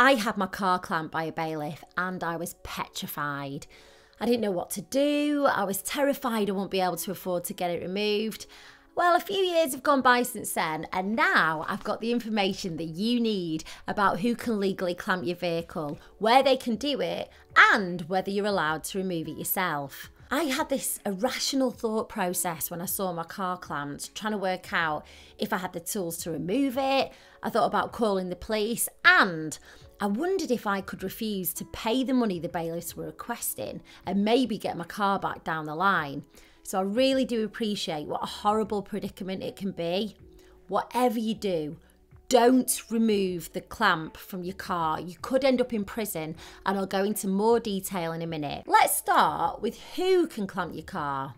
I had my car clamped by a bailiff and I was petrified. I didn't know what to do. I was terrified I won't be able to afford to get it removed. Well, a few years have gone by since then, and now I've got the information that you need about who can legally clamp your vehicle, where they can do it, and whether you're allowed to remove it yourself. I had this irrational thought process when I saw my car clamped, trying to work out if I had the tools to remove it. I thought about calling the police, and I wondered if I could refuse to pay the money the bailiffs were requesting and maybe get my car back down the line. So I really do appreciate what a horrible predicament it can be. Whatever you do, don't remove the clamp from your car. You could end up in prison, and I'll go into more detail in a minute. Let's start with who can clamp your car.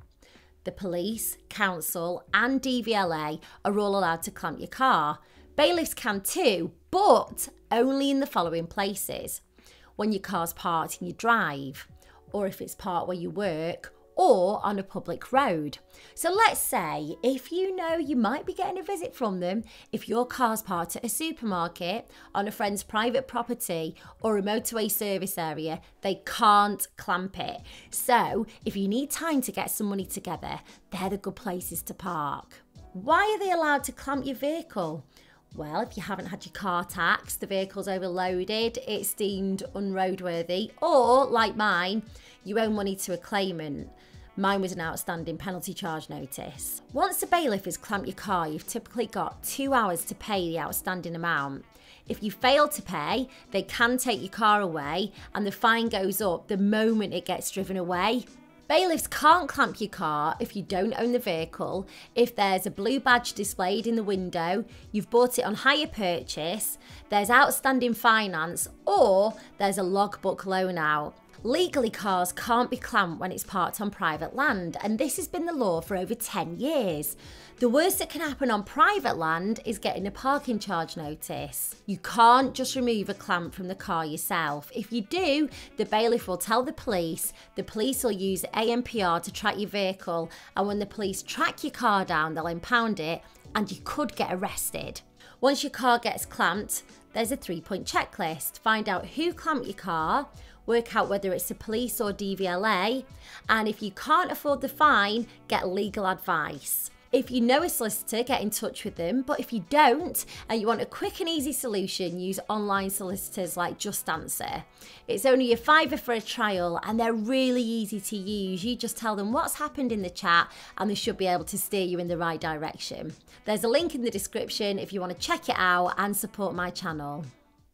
The police, council, and DVLA are all allowed to clamp your car. Bailiffs can too, but only in the following places when your car's parked in your drive, or if it's parked where you work, or on a public road. So let's say if you know you might be getting a visit from them, if your car's parked at a supermarket, on a friend's private property, or a motorway service area, they can't clamp it. So if you need time to get some money together, they're the good places to park. Why are they allowed to clamp your vehicle? Well, if you haven't had your car taxed, the vehicle's overloaded, it's deemed unroadworthy, or like mine, you owe money to a claimant. Mine was an outstanding penalty charge notice. Once the bailiff has clamped your car, you've typically got two hours to pay the outstanding amount. If you fail to pay, they can take your car away and the fine goes up the moment it gets driven away. Bailiffs can't clamp your car if you don't own the vehicle, if there's a blue badge displayed in the window, you've bought it on hire purchase, there's outstanding finance, or there's a logbook loan out. Legally, cars can't be clamped when it's parked on private land, and this has been the law for over 10 years. The worst that can happen on private land is getting a parking charge notice. You can't just remove a clamp from the car yourself. If you do, the bailiff will tell the police, the police will use ANPR to track your vehicle, and when the police track your car down, they'll impound it, and you could get arrested. Once your car gets clamped, there's a three point checklist. Find out who clamped your car, work out whether it's the police or DVLA, and if you can't afford the fine, get legal advice. If you know a solicitor, get in touch with them. But if you don't and you want a quick and easy solution, use online solicitors like Just Answer. It's only a fiver for a trial and they're really easy to use. You just tell them what's happened in the chat and they should be able to steer you in the right direction. There's a link in the description if you want to check it out and support my channel.